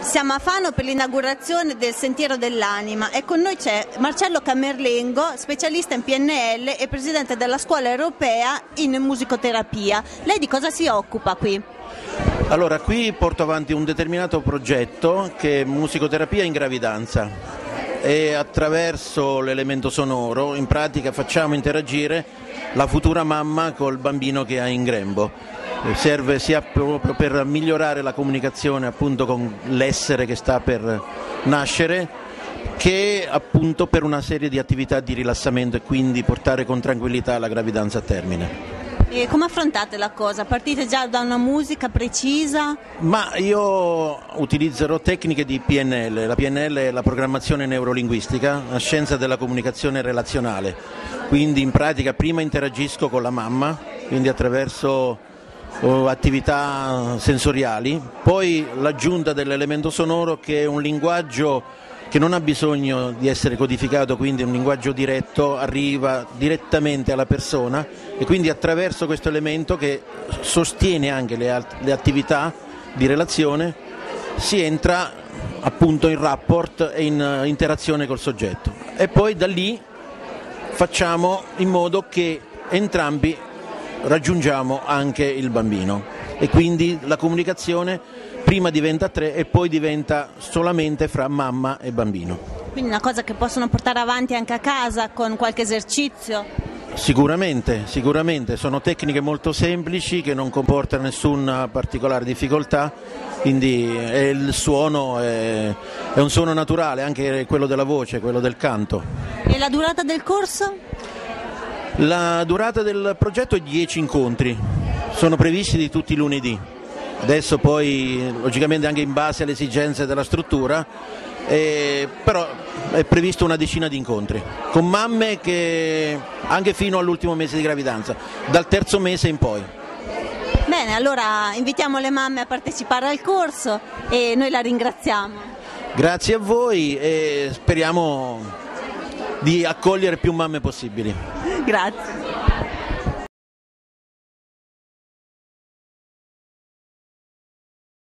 Siamo a Fano per l'inaugurazione del Sentiero dell'Anima e con noi c'è Marcello Camerlengo, specialista in PNL e presidente della scuola europea in musicoterapia. Lei di cosa si occupa qui? Allora, qui porto avanti un determinato progetto che è musicoterapia in gravidanza e attraverso l'elemento sonoro in pratica facciamo interagire la futura mamma col bambino che ha in grembo serve sia proprio per migliorare la comunicazione appunto con l'essere che sta per nascere che appunto per una serie di attività di rilassamento e quindi portare con tranquillità la gravidanza a termine. E come affrontate la cosa? Partite già da una musica precisa? Ma io utilizzerò tecniche di PNL, la PNL è la programmazione neurolinguistica, la scienza della comunicazione relazionale, quindi in pratica prima interagisco con la mamma, quindi attraverso attività sensoriali, poi l'aggiunta dell'elemento sonoro che è un linguaggio che non ha bisogno di essere codificato, quindi un linguaggio diretto, arriva direttamente alla persona e quindi attraverso questo elemento che sostiene anche le, le attività di relazione si entra appunto in rapport e in interazione col soggetto. E poi da lì facciamo in modo che entrambi raggiungiamo anche il bambino e quindi la comunicazione prima diventa tre e poi diventa solamente fra mamma e bambino. Quindi una cosa che possono portare avanti anche a casa con qualche esercizio? Sicuramente, sicuramente, sono tecniche molto semplici che non comportano nessuna particolare difficoltà, quindi il suono è, è un suono naturale, anche quello della voce, quello del canto. E la durata del corso? La durata del progetto è 10 incontri, sono previsti di tutti i lunedì, adesso poi logicamente anche in base alle esigenze della struttura, eh, però è previsto una decina di incontri, con mamme che anche fino all'ultimo mese di gravidanza, dal terzo mese in poi. Bene, allora invitiamo le mamme a partecipare al corso e noi la ringraziamo. Grazie a voi e speriamo di accogliere più mamme possibili. Grazie.